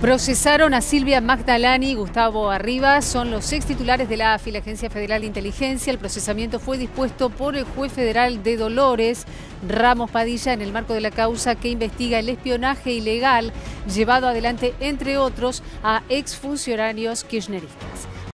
Procesaron a Silvia Magdalani y Gustavo Arribas, son los ex titulares de la AFI, la Agencia Federal de Inteligencia. El procesamiento fue dispuesto por el juez federal de Dolores, Ramos Padilla, en el marco de la causa que investiga el espionaje ilegal llevado adelante, entre otros, a exfuncionarios kirchneristas.